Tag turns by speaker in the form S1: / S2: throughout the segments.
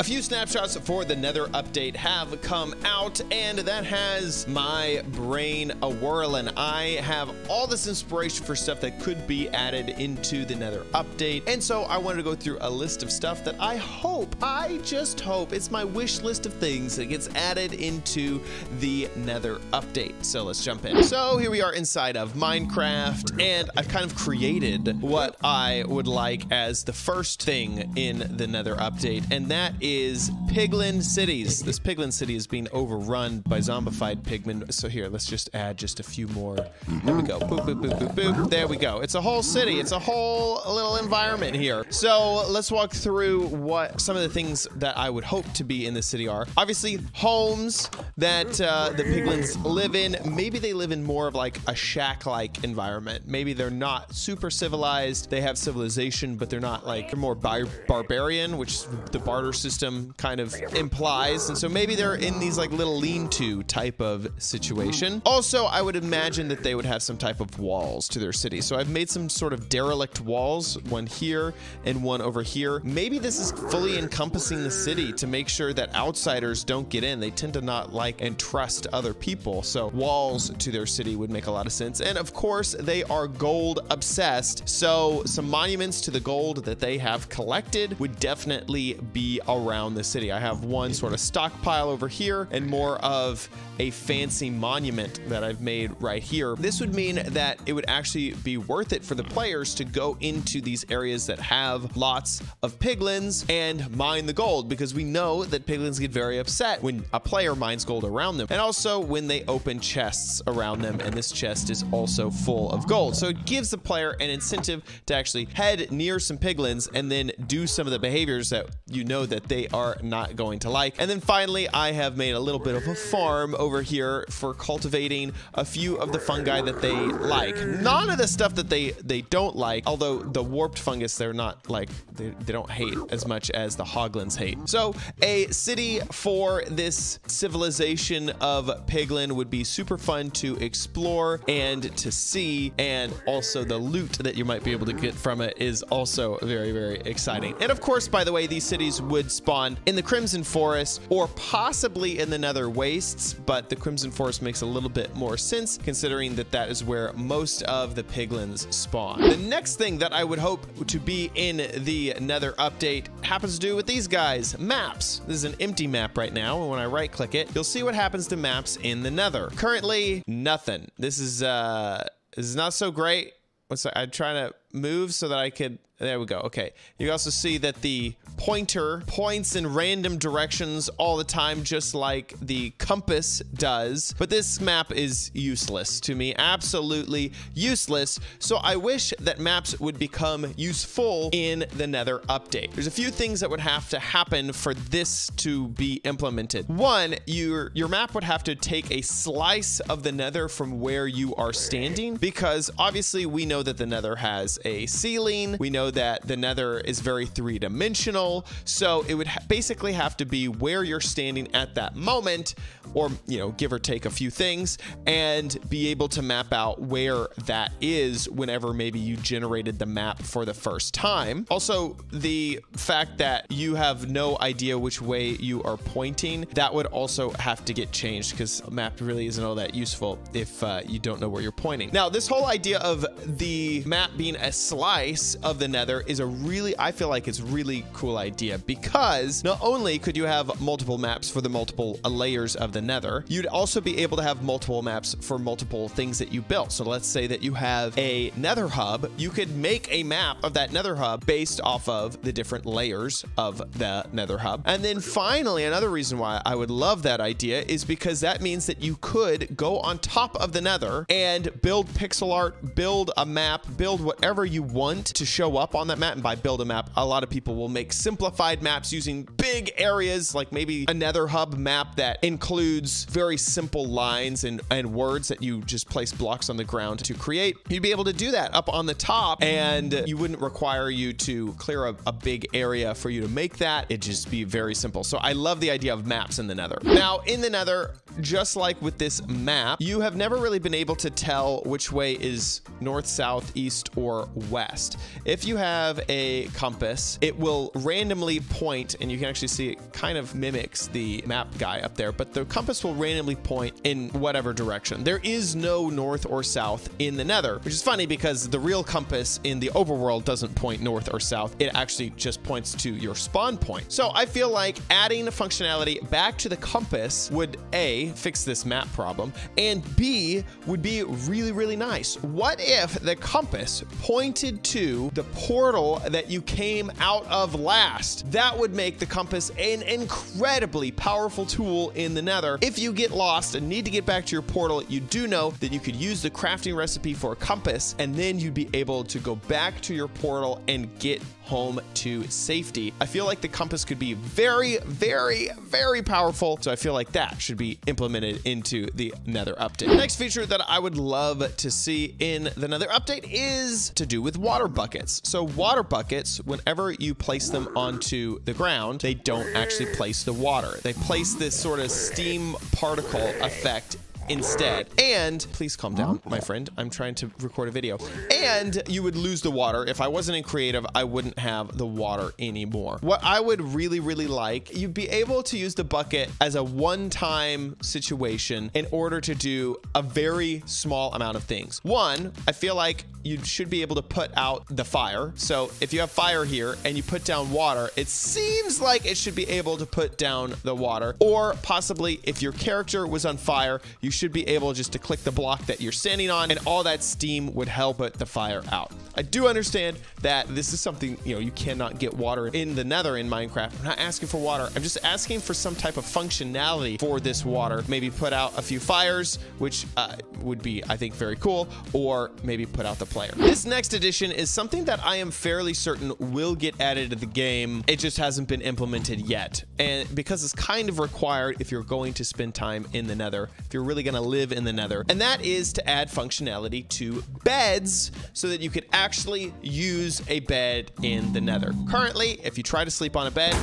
S1: A few snapshots for the Nether update have come out, and that has my brain a whirling. I have all this inspiration for stuff that could be added into the Nether update, and so I wanted to go through a list of stuff that I hope, I just hope, it's my wish list of things that gets added into the Nether update. So let's jump in. So here we are inside of Minecraft, and I've kind of created what I would like as the first thing in the Nether update, and that is Piglin Cities. This Piglin City is being overrun by zombified pigmen. So here, let's just add just a few more. There we go. Boop, boop, boop, boop, boop. There we go. It's a whole city. It's a whole little environment here. So let's walk through what some of the things that I would hope to be in the city are. Obviously, homes that uh, the piglins live in. Maybe they live in more of like a shack-like environment. Maybe they're not super civilized. They have civilization, but they're not like they're more bar barbarian, which the barter system kind of implies. And so maybe they're in these like little lean-to type of situation. Also, I would imagine that they would have some type of walls to their city. So I've made some sort of derelict walls, one here and one over here. Maybe this is fully encompassing the city to make sure that outsiders don't get in. They tend to not like and trust other people. So walls to their city would make a lot of sense. And of course, they are gold obsessed. So some monuments to the gold that they have collected would definitely be around the city. I have one sort of stockpile over here and more of a fancy monument that I've made right here. This would mean that it would actually be worth it for the players to go into these areas that have lots of piglins and mine the gold because we know that piglins get very upset when a player mines gold around them and also when they open chests around them and this chest is also full of gold. So it gives the player an incentive to actually head near some piglins and then do some of the behaviors that you know that they are not going to like. And then finally, I have made a little bit of a farm over here for cultivating a few of the fungi that they like. None of the stuff that they they don't like, although the warped fungus they're not like they, they don't hate as much as the hoglins hate. So a city for this civilization of piglin would be super fun to explore and to see and also the loot that you might be able to get from it is also very very exciting. And of course, by the way, these cities would spawn in the Crimson Forest or possibly in the Nether Wastes, but the Crimson Forest makes a little bit more sense considering that that is where most of the piglins spawn. The next thing that I would hope to be in the Nether update happens to do with these guys, maps. This is an empty map right now, and when I right click it, you'll see what happens to maps in the Nether. Currently, nothing. This is uh this is not so great. What's? I'm trying to move so that I could there we go. Okay. You also see that the pointer points in random directions all the time, just like the compass does. But this map is useless to me. Absolutely useless. So I wish that maps would become useful in the Nether update. There's a few things that would have to happen for this to be implemented. One, your, your map would have to take a slice of the Nether from where you are standing, because obviously we know that the Nether has a ceiling. We know that the nether is very three-dimensional. So it would ha basically have to be where you're standing at that moment or you know give or take a few things and be able to map out where that is whenever maybe you generated the map for the first time. Also the fact that you have no idea which way you are pointing that would also have to get changed because map really isn't all that useful if uh, you don't know where you're pointing. Now this whole idea of the map being a slice of the nether is a really, I feel like it's really cool idea because not only could you have multiple maps for the multiple layers of the nether, you'd also be able to have multiple maps for multiple things that you built. So let's say that you have a nether hub, you could make a map of that nether hub based off of the different layers of the nether hub. And then finally, another reason why I would love that idea is because that means that you could go on top of the nether and build pixel art, build a map, build whatever you want to show up on that map. And by build a map, a lot of people will make simplified maps using big areas, like maybe a nether hub map that includes very simple lines and, and words that you just place blocks on the ground to create. You'd be able to do that up on the top and you wouldn't require you to clear a, a big area for you to make that. It'd just be very simple. So I love the idea of maps in the nether. Now in the nether, just like with this map, you have never really been able to tell which way is north, south, east, or west. If you have a compass, it will randomly point, and you can actually see it kind of mimics the map guy up there, but the compass will randomly point in whatever direction. There is no north or south in the nether, which is funny because the real compass in the overworld doesn't point north or south. It actually just points to your spawn point. So I feel like adding functionality back to the compass would A, fix this map problem, and B, would be really, really nice. What if the compass pointed to the portal that you came out of last? That would make the compass an incredibly powerful tool in the nether. If you get lost and need to get back to your portal, you do know that you could use the crafting recipe for a compass, and then you'd be able to go back to your portal and get home to safety. I feel like the compass could be very, very, very powerful. So I feel like that should be implemented into the Nether update. Next feature that I would love to see in the Nether update is to do with water buckets. So water buckets, whenever you place them onto the ground, they don't actually place the water. They place this sort of steam particle effect instead. And please calm down, my friend. I'm trying to record a video. And you would lose the water. If I wasn't in creative, I wouldn't have the water anymore. What I would really, really like, you'd be able to use the bucket as a one-time situation in order to do a very small amount of things. One, I feel like you should be able to put out the fire. So if you have fire here and you put down water, it seems like it should be able to put down the water. Or possibly if your character was on fire, you should be able just to click the block that you're standing on and all that steam would help put the fire out. I do understand that this is something, you know, you cannot get water in the nether in Minecraft. I'm not asking for water. I'm just asking for some type of functionality for this water. Maybe put out a few fires, which uh, would be, I think, very cool, or maybe put out the player. This next addition is something that I am fairly certain will get added to the game. It just hasn't been implemented yet. And because it's kind of required if you're going to spend time in the nether, if you're really going to live in the nether, and that is to add functionality to beds so that you could actually use a bed in the nether. Currently, if you try to sleep on a bed,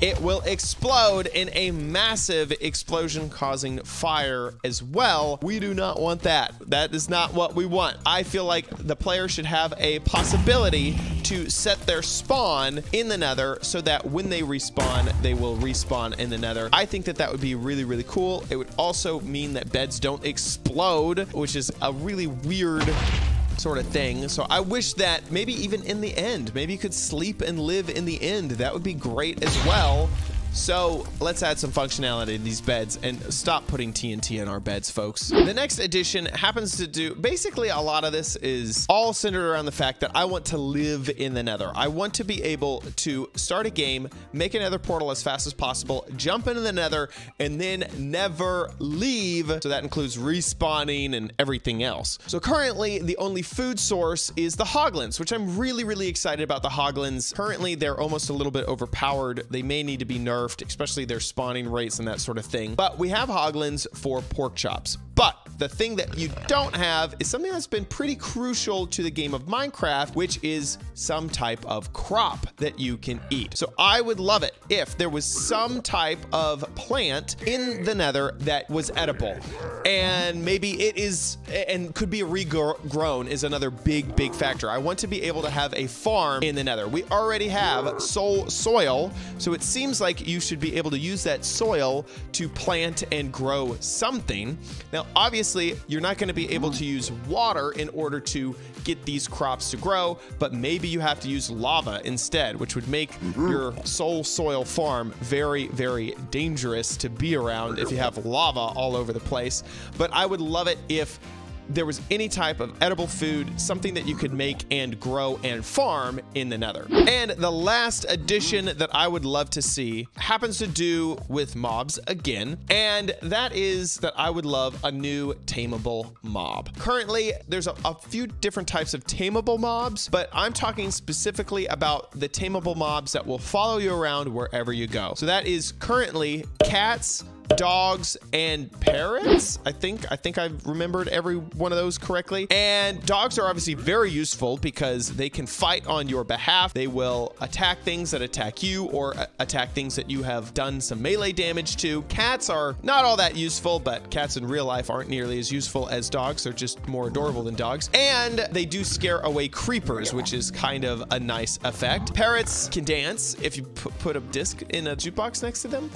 S1: it will explode in a massive explosion causing fire as well. We do not want that. That is not what we want. I feel like the player should have a possibility to set their spawn in the nether so that when they respawn, they will respawn in the nether. I think that that would be really, really cool. It would also mean that beds don't explode, which is a really weird sort of thing. So I wish that maybe even in the end, maybe you could sleep and live in the end. That would be great as well. So let's add some functionality to these beds and stop putting TNT in our beds, folks. The next addition happens to do, basically a lot of this is all centered around the fact that I want to live in the nether. I want to be able to start a game, make a nether portal as fast as possible, jump into the nether, and then never leave. So that includes respawning and everything else. So currently the only food source is the hoglins, which I'm really, really excited about the hoglins. Currently they're almost a little bit overpowered. They may need to be nerfed nerfed, especially their spawning rates and that sort of thing. But we have hoglins for pork chops. But the thing that you don't have is something that's been pretty crucial to the game of Minecraft, which is some type of crop that you can eat. So I would love it if there was some type of plant in the nether that was edible. And maybe it is, and could be regrown is another big, big factor. I want to be able to have a farm in the nether. We already have soul soil, so it seems like you should be able to use that soil to plant and grow something. Now, obviously, you're not going to be able to use water in order to get these crops to grow, but maybe you have to use lava instead, which would make mm-hmm. your soul soil farm very, very dangerous to be around if you have lava all over the place. But I would love it if there was any type of edible food, something that you could make and grow and farm in the nether. And the last addition that I would love to see happens to do with mobs again, and that is that I would love a new tameable mob. Currently, there's a, a few different types of tameable mobs, but I'm talking specifically about the tameable mobs that will follow you around wherever you go. So that is currently cats, dogs and parrots. I think I think I've remembered every one of those correctly. And dogs are obviously very useful because they can fight on your behalf. They will attack things that attack you or uh, attack things that you have done some melee damage to. Cats are not all that useful, but cats in real life aren't nearly as useful as dogs. They're just more adorable than dogs. And they do scare away creepers, which is kind of a nice effect. Parrots can dance if you put a disc in a jukebox next to them.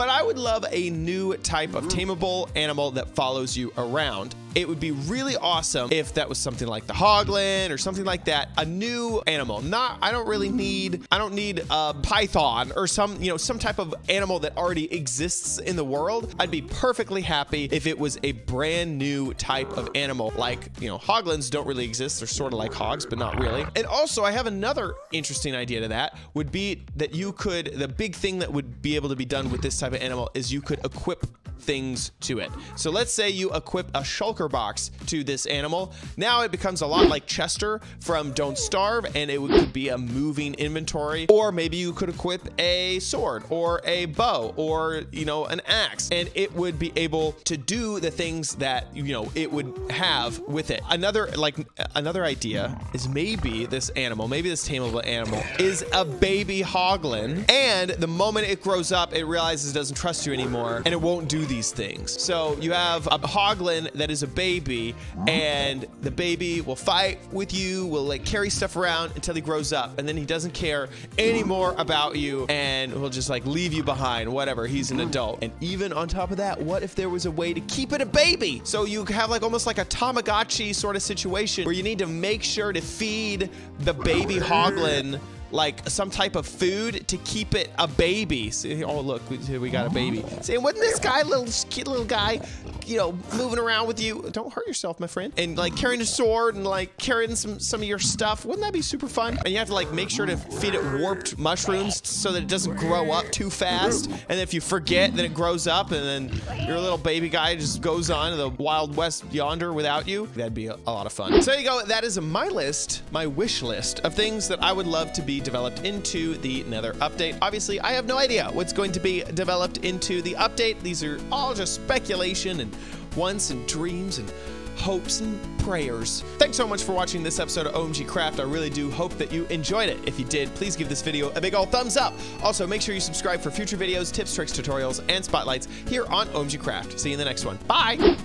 S1: But I would love a new type of mm. tameable animal that follows you around it would be really awesome if that was something like the hoglin or something like that a new animal. Not i don't really need i don't need a python or some you know some type of animal that already exists in the world. I'd be perfectly happy if it was a brand new type of animal. Like you know hoglins don't really exist. They're sort of like hogs but not really. And also i have another interesting idea to that would be that you could the big thing that would be able to be done with this type of animal is you could equip things to it. So let's say you equip a shulker box to this animal. Now it becomes a lot like Chester from Don't Starve, and it could be a moving inventory. Or maybe you could equip a sword or a bow or, you know, an axe, and it would be able to do the things that, you know, it would have with it. Another, like, another idea is maybe this animal, maybe this tameable animal is a baby hoglin, and the moment it grows up, it realizes it doesn't trust you anymore, and it won't do these things. So you have a hoglin that is a baby, and the baby will fight with you, will like carry stuff around until he grows up, and then he doesn't care anymore about you, and will just like leave you behind, whatever. He's an adult. And even on top of that, what if there was a way to keep it a baby? So you have like almost like a Tamagotchi sort of situation where you need to make sure to feed the baby hoglin like some type of food to keep it a baby. See, oh look, we, we got a baby. See, wasn't this guy, little cute little guy, you know, moving around with you? Don't hurt yourself, my friend. And like carrying a sword and like carrying some some of your stuff. Wouldn't that be super fun? And you have to like make sure to feed it warped mushrooms so that it doesn't grow up too fast. And if you forget, then it grows up, and then your little baby guy just goes on to the wild west yonder without you. That'd be a, a lot of fun. So there you go. That is my list, my wish list of things that I would love to be developed into the Nether update. Obviously, I have no idea what's going to be developed into the update. These are all just speculation and wants and dreams and hopes and prayers. Thanks so much for watching this episode of OMG Craft. I really do hope that you enjoyed it. If you did, please give this video a big old thumbs up. Also, make sure you subscribe for future videos, tips, tricks, tutorials, and spotlights here on OMG Craft. See you in the next one. Bye!